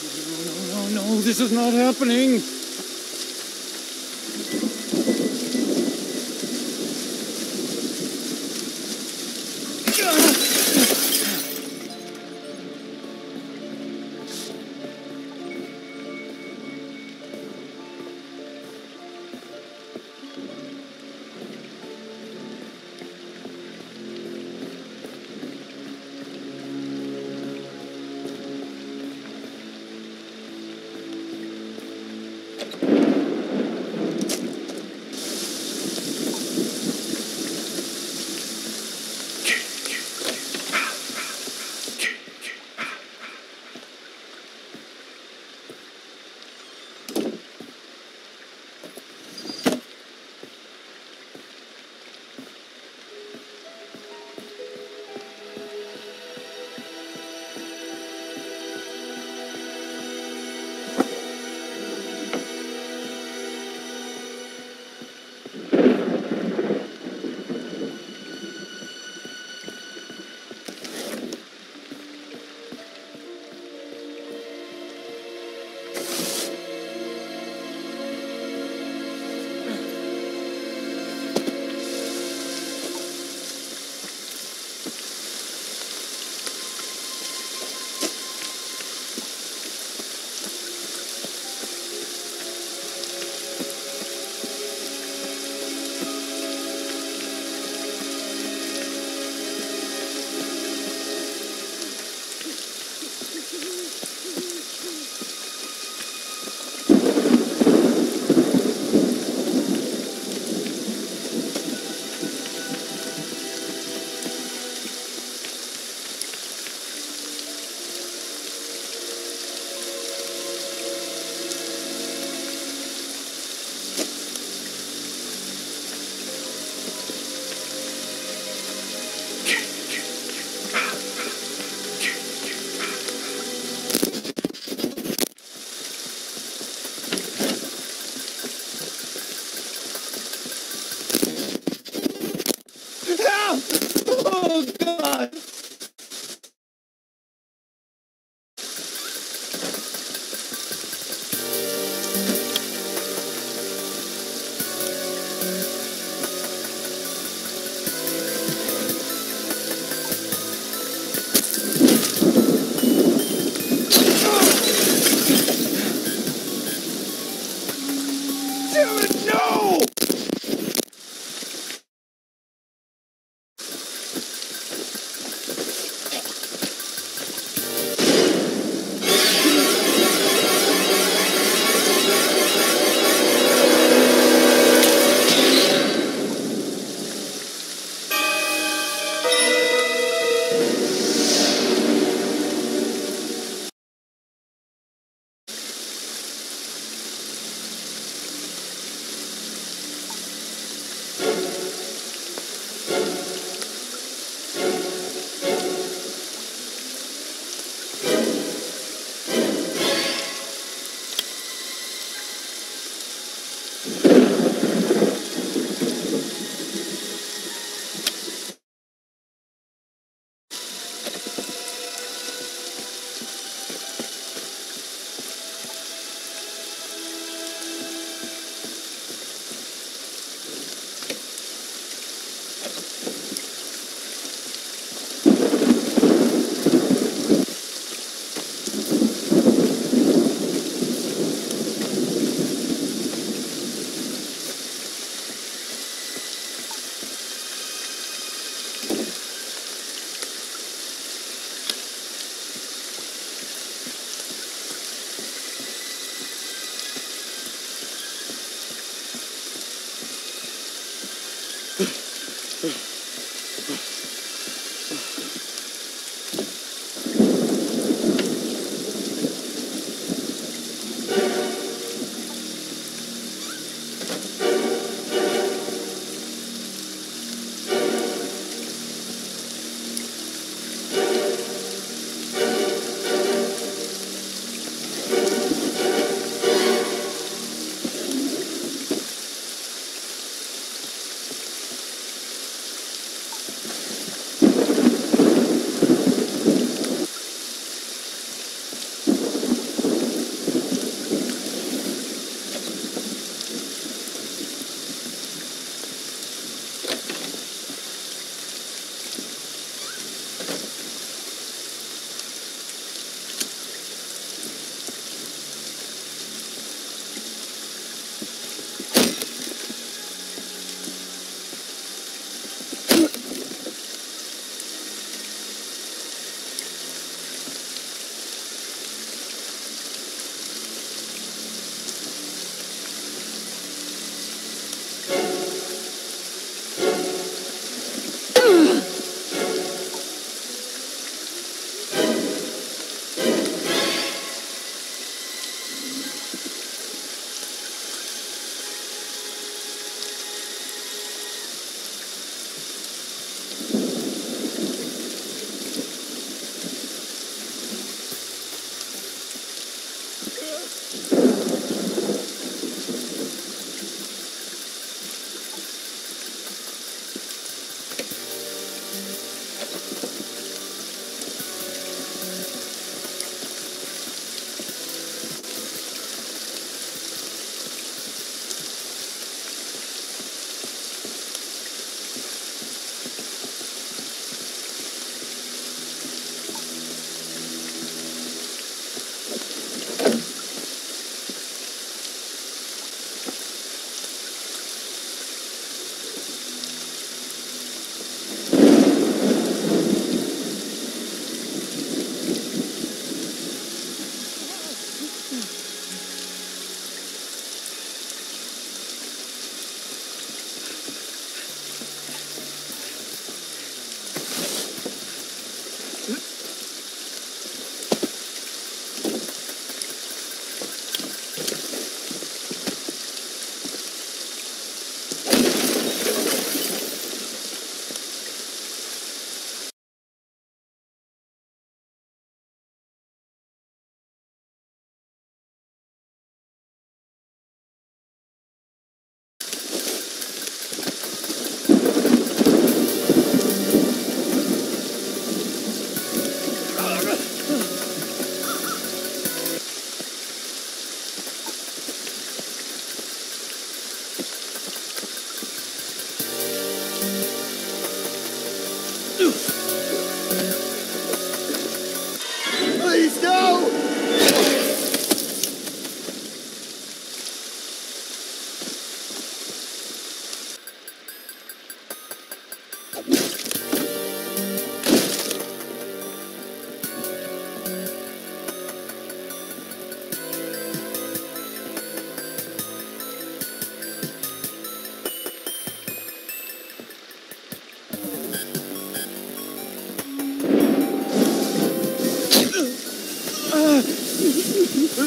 No, no, no, this is not happening. Oh,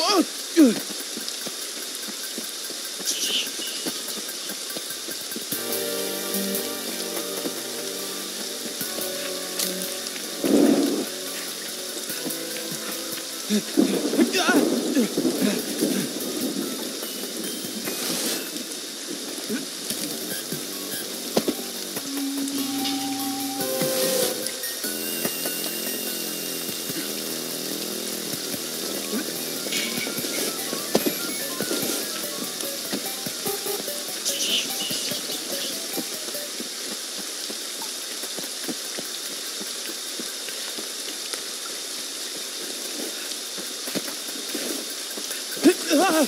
Oh, Ah,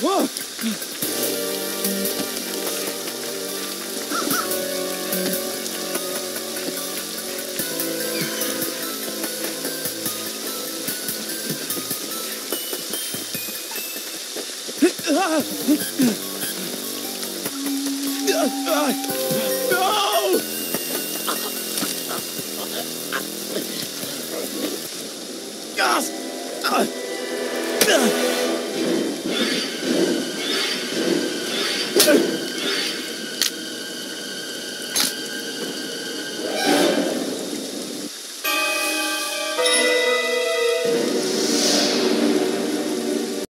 whoa! No!